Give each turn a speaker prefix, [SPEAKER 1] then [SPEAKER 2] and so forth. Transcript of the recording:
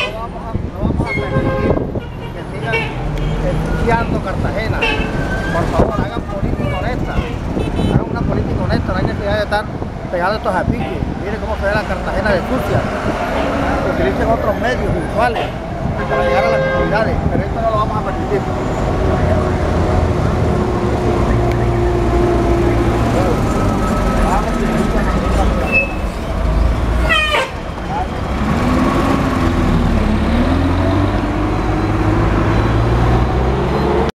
[SPEAKER 1] No vamos a permitir que sigan Cartagena. Por favor, hagan política honesta. Hagan una política honesta. No hay necesidad de estar pegando estos apiques. Miren cómo se ve la Cartagena de sucia. Utilicen otros medios virtuales para llegar a las comunidades. Pero esto no lo vamos a permitir.